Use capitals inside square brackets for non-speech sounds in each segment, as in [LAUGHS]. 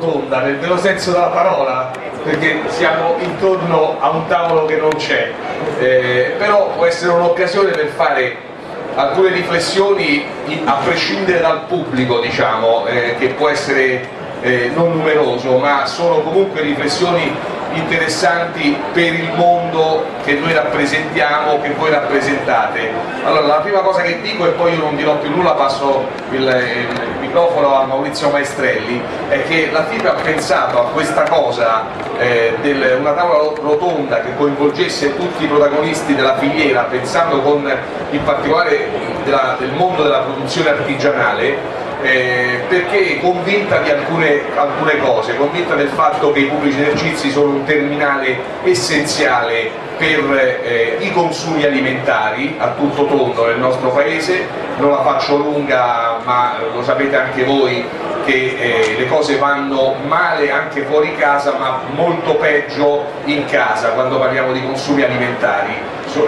rotonda nel vero senso della parola perché siamo intorno a un tavolo che non c'è. Eh, però può essere un'occasione per fare alcune riflessioni a prescindere dal pubblico diciamo eh, che può essere eh, non numeroso ma sono comunque riflessioni interessanti per il mondo che noi rappresentiamo, che voi rappresentate. Allora la prima cosa che dico e poi io non dirò più nulla, passo il, il microfono a Maurizio Maestrelli, è che la FIPE ha pensato a questa cosa, eh, del, una tavola rotonda che coinvolgesse tutti i protagonisti della filiera, pensando con, in particolare della, del mondo della produzione artigianale, eh, perché convinta di alcune, alcune cose, convinta del fatto che i pubblici esercizi sono un terminale essenziale per eh, i consumi alimentari a tutto tondo nel nostro paese, non la faccio lunga ma lo sapete anche voi che eh, le cose vanno male anche fuori casa ma molto peggio in casa quando parliamo di consumi alimentari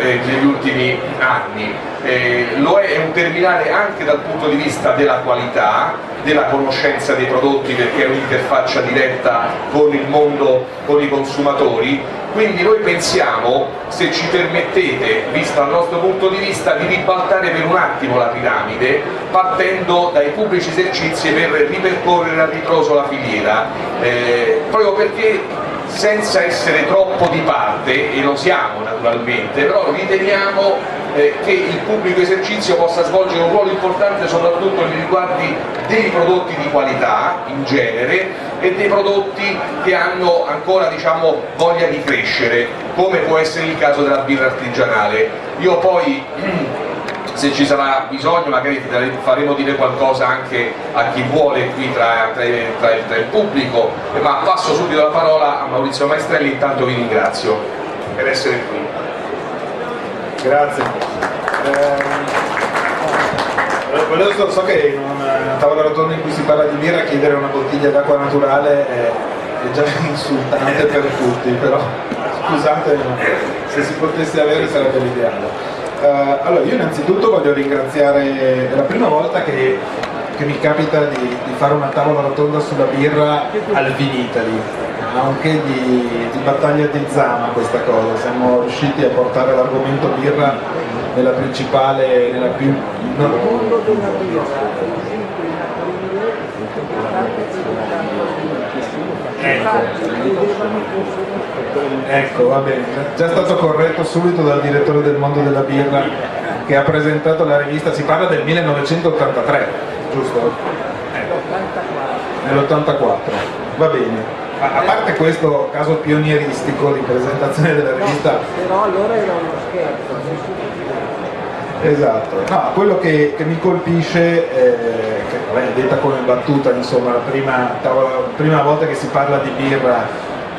eh, negli ultimi anni. Eh, lo è, è un terminale anche dal punto di vista della qualità, della conoscenza dei prodotti perché è un'interfaccia diretta con il mondo, con i consumatori, quindi noi pensiamo, se ci permettete, visto dal nostro punto di vista, di ribaltare per un attimo la piramide partendo dai pubblici esercizi per ripercorrere a ritroso la filiera, eh, proprio perché senza essere troppo di parte, e lo siamo naturalmente, però riteniamo eh, che il pubblico esercizio possa svolgere un ruolo importante soprattutto nei riguardi dei prodotti di qualità in genere e dei prodotti che hanno ancora diciamo, voglia di crescere, come può essere il caso della birra artigianale. Io poi [CLEARS THROAT] se ci sarà bisogno magari faremo dire qualcosa anche a chi vuole qui tra, tra, tra, tra il pubblico, ma passo subito la parola a Maurizio Maestrelli, intanto vi ringrazio per essere qui. Grazie. Eh, volevo, so che in una tavola rotonda in cui si parla di birra chiedere una bottiglia d'acqua naturale è, è già [LAUGHS] insultante per tutti, però scusate, se si potesse avere sarebbe l'ideale. Uh, allora, io innanzitutto voglio ringraziare, è la prima volta che, che mi capita di, di, fare una tavola rotonda sulla birra al Vinitali, anche di, di, battaglia di Zama questa cosa, siamo riusciti a portare l'argomento birra nella principale, nella più... No, Ecco, va bene, già stato corretto subito dal direttore del mondo della birra che ha presentato la rivista, si parla del 1983, giusto? Eh. Nell'84, va bene. A, a parte questo caso pionieristico di presentazione della rivista... però allora era uno scherzo. Esatto, no, quello che, che mi colpisce è vabbè, detta come battuta, insomma, la prima, tavola, prima volta che si parla di birra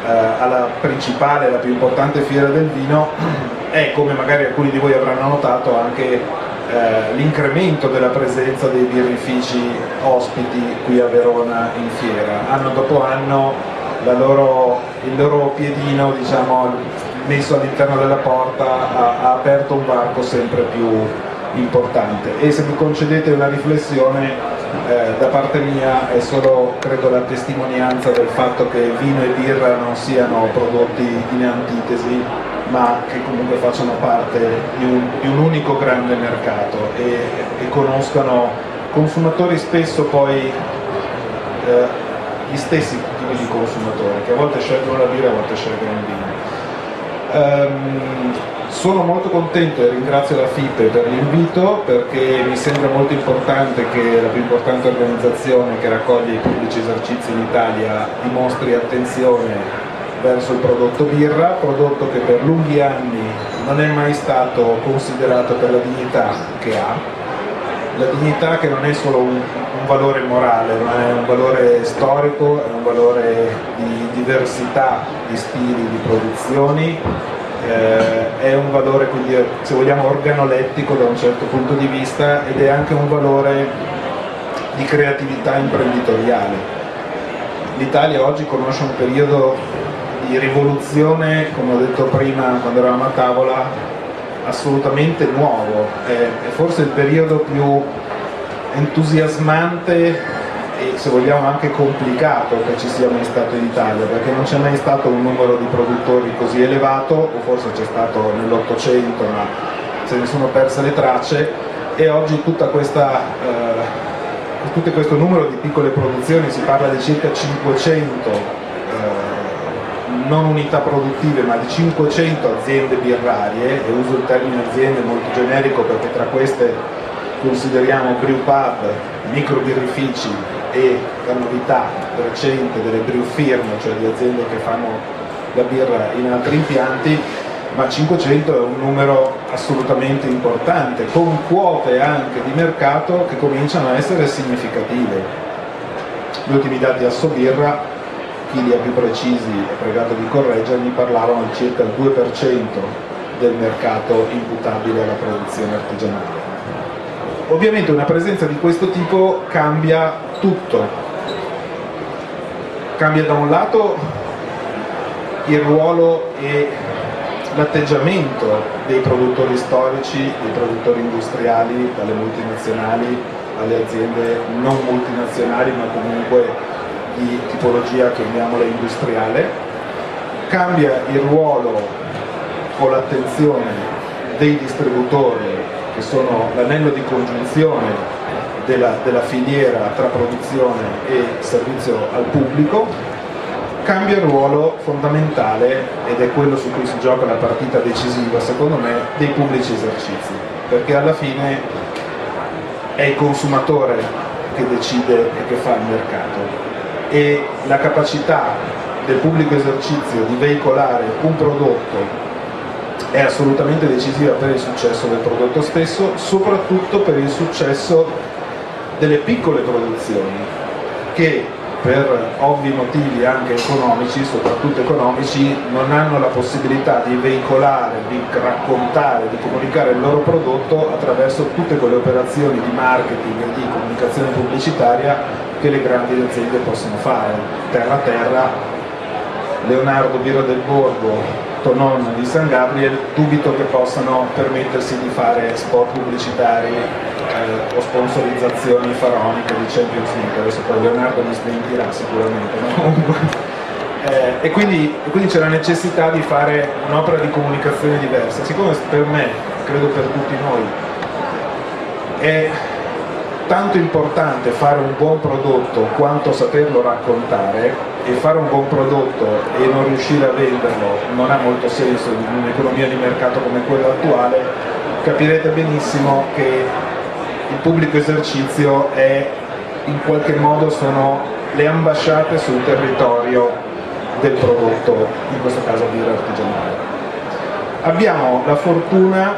eh, alla principale, la più importante fiera del vino, [CLEARS THROAT] è come magari alcuni di voi avranno notato anche eh, l'incremento della presenza dei birrifici ospiti qui a Verona in fiera. Anno dopo anno loro, il loro piedino diciamo, messo all'interno della porta ha, ha aperto un varco sempre più importante. E se mi concedete una riflessione eh, da parte mia è solo credo la testimonianza del fatto che vino e birra non siano prodotti in antitesi ma che comunque facciano parte di un, di un unico grande mercato e, e, conoscano consumatori spesso poi eh, gli stessi tipi di consumatori che a volte scelgono la birra e a volte scelgono il vino. Um, sono molto contento e ringrazio la FIPE per l'invito perché mi sembra molto importante che la più importante organizzazione che raccoglie i pubblici esercizi in Italia dimostri attenzione verso il prodotto birra, prodotto che per lunghi anni non è mai stato considerato per la dignità che ha, la dignità che non è solo un, un valore morale, ma è un valore storico, è un valore di diversità di stili, di produzioni, eh, è un valore quindi se vogliamo organolettico da un certo punto di vista ed è anche un valore di creatività imprenditoriale. L'Italia oggi conosce un periodo di rivoluzione, come ho detto prima quando eravamo a tavola, assolutamente nuovo, è, è forse il periodo più entusiasmante e se vogliamo anche complicato che ci sia mai stato in Italia, perché non c'è mai stato un numero di produttori così elevato, o forse c'è stato nell'Ottocento, ma se ne sono perse le tracce, e oggi questa, eh, tutto questo numero di piccole produzioni, si parla di circa 500 eh, non unità produttive ma di 500 aziende birrarie e uso il termine aziende molto generico perché tra queste consideriamo brew pub, micro birrifici e la novità recente delle brew firm, cioè di aziende che fanno la birra in altri impianti, ma 500 è un numero assolutamente importante, con quote anche di mercato che cominciano a essere significative. Gli ultimi dati a Sobirra, chi li ha più precisi è pregato di correggermi, parlavano di circa il 2% del mercato imputabile alla produzione artigianale. Ovviamente una presenza di questo tipo cambia tutto. Cambia da un lato il ruolo e l'atteggiamento dei produttori storici, dei produttori industriali, dalle multinazionali alle aziende non multinazionali ma comunque di tipologia, chiamiamola industriale, cambia il ruolo o l'attenzione dei distributori che sono l'anello di congiunzione della, della, filiera tra produzione e servizio al pubblico, cambia il ruolo fondamentale, ed è quello su cui si gioca la partita decisiva, secondo me, dei pubblici esercizi, perché alla fine è il consumatore che decide e che fa il mercato. E la capacità del pubblico esercizio di veicolare un prodotto è assolutamente decisiva per il successo del prodotto stesso, soprattutto per il successo delle piccole produzioni che per ovvi motivi anche economici, soprattutto economici, non hanno la possibilità di veicolare, di raccontare, di comunicare il loro prodotto attraverso tutte quelle operazioni di marketing e di comunicazione pubblicitaria che le grandi aziende possono fare. Terra a terra, Leonardo Biro del Borgo non di San Gabriel dubito che possano permettersi di fare spot pubblicitari eh, o sponsorizzazioni faraoniche di Champions League. Adesso poi Leonardo mi smentirà sicuramente ma eh, e quindi, quindi c'è la necessità di fare un'opera di comunicazione diversa. Siccome per me, credo per tutti noi è tanto importante fare un buon prodotto quanto saperlo raccontare e fare un buon prodotto e non riuscire a venderlo non ha molto senso in un'economia di mercato come quella attuale, capirete benissimo che il pubblico esercizio è in qualche modo sono le ambasciate sul territorio del prodotto, in questo caso birra artigianale. Abbiamo la fortuna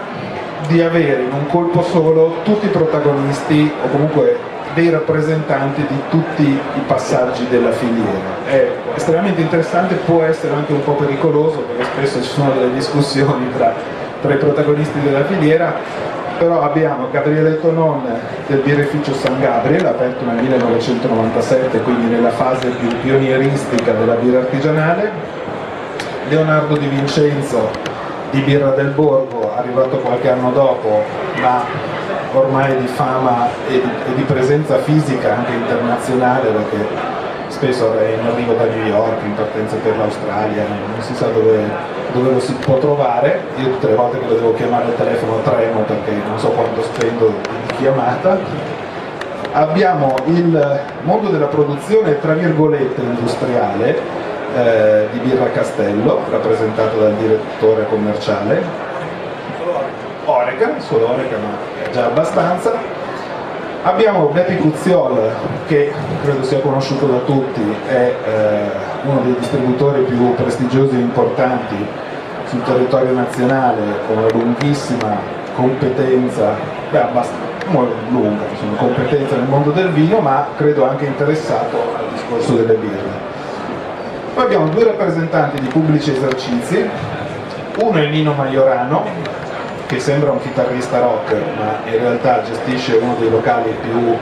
di avere in un colpo solo tutti i protagonisti o comunque dei rappresentanti di tutti i passaggi della filiera. È estremamente interessante, può essere anche un po' pericoloso perché spesso ci sono delle discussioni tra, tra i protagonisti della filiera, però abbiamo Gabriele Tonon del birrificio San Gabriele, aperto nel 1997, quindi nella fase più pionieristica della birra artigianale, Leonardo Di Vincenzo di Birra del Borgo, arrivato qualche anno dopo, ma ormai di fama e di, e di presenza fisica anche internazionale, perché spesso è in arrivo da New York, in partenza per l'Australia, non si sa dove, dove, lo si può trovare, io tutte le volte che lo devo chiamare al telefono tremo perché non so quanto spendo di chiamata. Abbiamo il mondo della produzione tra virgolette industriale, eh, di Birra Castello, rappresentato dal direttore commerciale, Oreca, solo Oreca ma già abbastanza. Abbiamo Bepi Cuzziol che credo sia conosciuto da tutti, è eh, uno dei distributori più prestigiosi e importanti sul territorio nazionale con una lunghissima competenza, beh abbastanza lunga, insomma, competenza nel mondo del vino ma credo anche interessato al discorso delle birre. Poi abbiamo due rappresentanti di pubblici esercizi, uno è Nino Maiorano, che sembra un chitarrista rock, ma in realtà gestisce uno dei locali più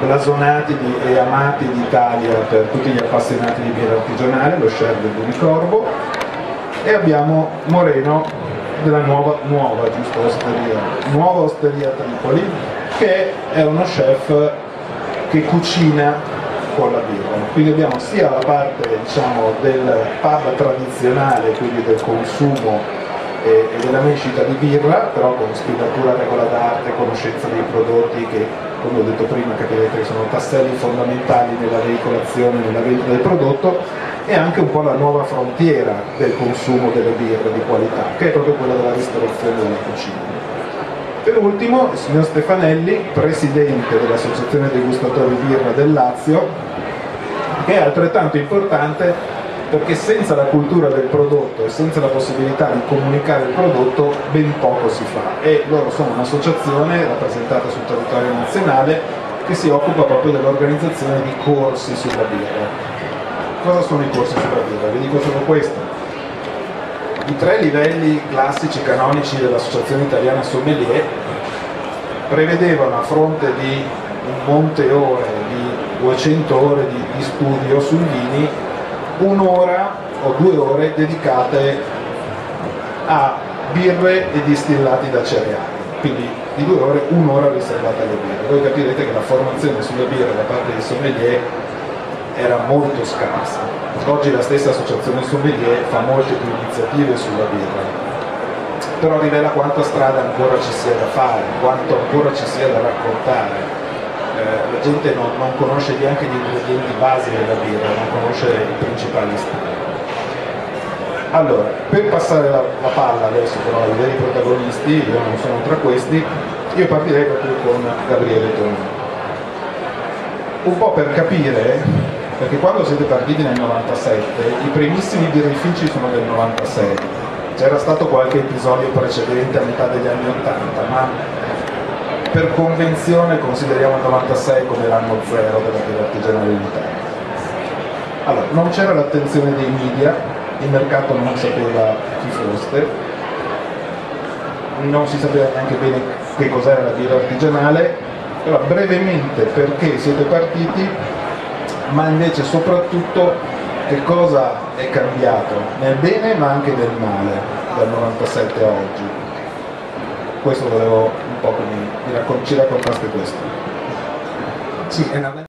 blasonati e amati d'Italia per tutti gli appassionati di birra artigianale, lo chef del Bunicorvo, e abbiamo Moreno della nuova, nuova, giusto, osteria, nuova osteria Tripoli, che è uno chef che cucina con la birra. Quindi abbiamo sia la parte diciamo, del pub tradizionale, quindi del consumo e, e della mescita di birra, però con spiegatura, regola d'arte, conoscenza dei prodotti che, come ho detto prima, capirete che sono tasselli fondamentali nella veicolazione, nella vendita del prodotto, e anche un po' la nuova frontiera del consumo delle birre di qualità, che è proprio quella della ristorazione della cucina. Per ultimo il signor Stefanelli, presidente dell'Associazione Degustatori Birra del Lazio, che è altrettanto importante perché senza la cultura del prodotto e senza la possibilità di comunicare il prodotto ben poco si fa e loro sono un'associazione rappresentata sul territorio nazionale che si occupa proprio dell'organizzazione di corsi sulla birra. Cosa sono i corsi sulla birra? Vi dico solo questo i tre livelli classici canonici dell'Associazione Italiana Sommelier prevedevano a fronte di un monte ore, di 200 ore di, di studio sui vini, un'ora o due ore dedicate a birre e distillati da cereali. Quindi di due ore, un'ora riservata alle birre. Voi capirete che la formazione sulle birre da parte dei sommelier era molto scarsa. Oggi la stessa associazione sommelier fa molte più iniziative sulla birra, però rivela quanta strada ancora ci sia da fare, quanto ancora ci sia da raccontare. Eh, la gente non, non, conosce neanche gli ingredienti base della birra, non conosce i principali stili. Allora, per passare la, la palla adesso però ai veri protagonisti, io non sono tra questi, io partirei proprio con Gabriele Tonino. Un po' per capire perché quando siete partiti nel 97 i primissimi birrifici sono del 96 c'era stato qualche episodio precedente a metà degli anni 80 ma per convenzione consideriamo il 96 come l'anno zero della birra artigianale in Italia allora non c'era l'attenzione dei media il mercato non sapeva chi foste non si sapeva neanche bene che cos'era la birra artigianale però brevemente perché siete partiti ma invece soprattutto che cosa è cambiato nel bene ma anche nel male dal 97 a oggi. Questo volevo un po' che mi, mi raccon- ci raccontaste questo. Sì, è una